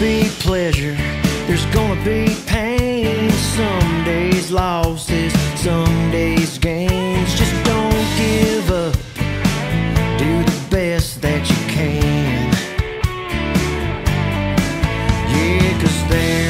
be pleasure, there's gonna be pain. Some days losses, some days gains. Just don't give up, do the best that you can. Yeah, cause there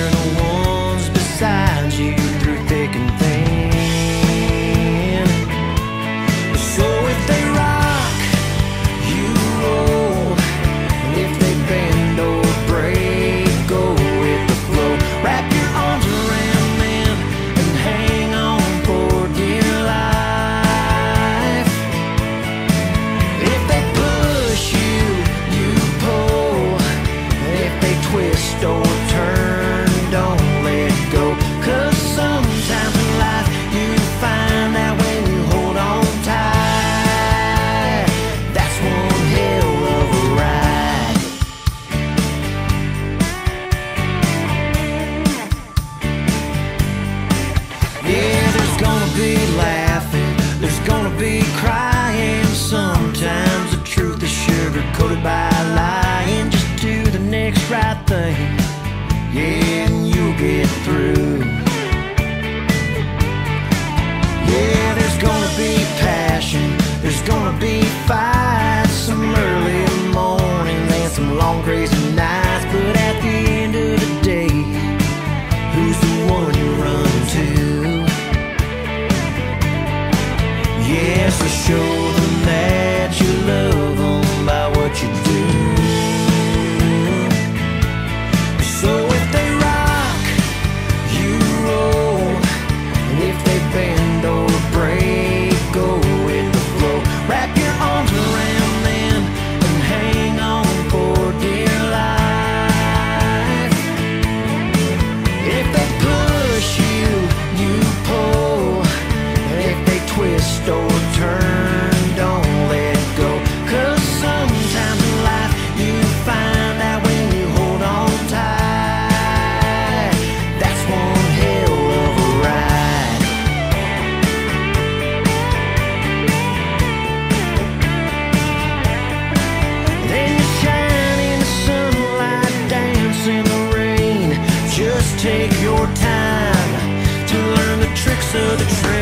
by lying. Just do the next right thing, yeah, and you'll get through. Yeah, there's gonna be passion, there's gonna be fights, some early mornings and some long crazy nights. But at the end of the day, who's the one you run to? Yes, so show them take your time to learn the tricks of the trade.